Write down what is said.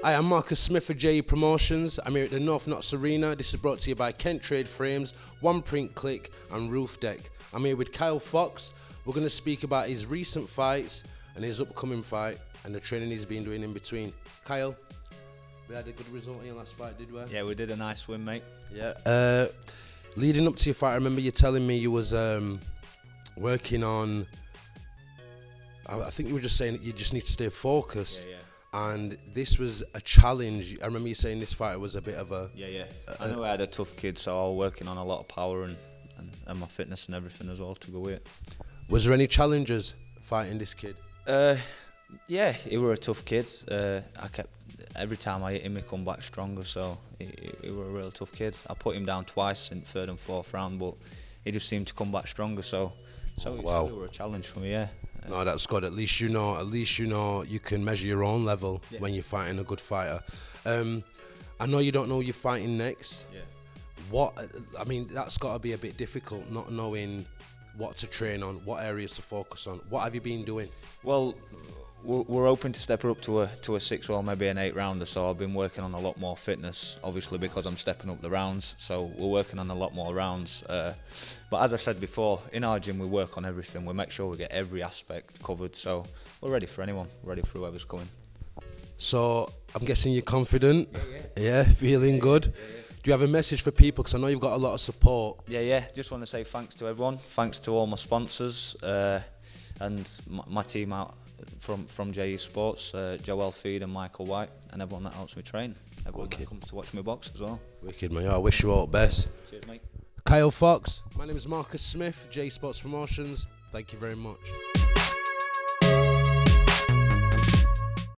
Hi, I'm Marcus Smith for JE Promotions. I'm here at the North Notts Arena. This is brought to you by Kent Trade Frames, One Print Click, and Roof Deck. I'm here with Kyle Fox. We're going to speak about his recent fights and his upcoming fight and the training he's been doing in between. Kyle, we had a good result in your last fight, did we? Yeah, we did a nice win, mate. Yeah. Uh, leading up to your fight, I remember you telling me you was um, working on. I, I think you were just saying that you just need to stay focused. Yeah, yeah. And this was a challenge. I remember you saying this fight was a bit of a. Yeah, yeah. I know I had a tough kid, so I was working on a lot of power and, and, and my fitness and everything as well to go with it. Was there any challenges fighting this kid? Uh, yeah, he were a tough kid. Uh, I kept every time I hit him, he come back stronger. So he, he, he were a real tough kid. I put him down twice in third and fourth round, but he just seemed to come back stronger. So, so it Wow. really were a challenge for me. Yeah. No, that's good. At least you know. At least you know you can measure your own level Yeah. when you're fighting a good fighter. Um, I know you don't know who you're fighting next. Yeah. What? I mean, that's got to be a bit difficult, not knowing what to train on, what areas to focus on. What have you been doing? Well, we're, we're hoping to step her up to a to a six or maybe an eight rounder. So I've been working on a lot more fitness, obviously because I'm stepping up the rounds. So we're working on a lot more rounds. Uh, but as I said before, in our gym we work on everything. We make sure we get every aspect covered. So we're ready for anyone, ready for whoever's coming. So I'm guessing you're confident. Yeah, feeling good. Do you have a message for people? Because I know you've got a lot of support. Yeah, yeah. Just want to say thanks to everyone. Thanks to all my sponsors uh, and my, my team out from from JE Sports, uh, Joel Feed and Michael White, and everyone that helps me train. Everyone Wicked. that comes to watch me box as well. Wicked man. I wish you all the best. Cheers, mate. Kyle Fox. My name is Marcus Smith, J Sports Promotions. Thank you very much.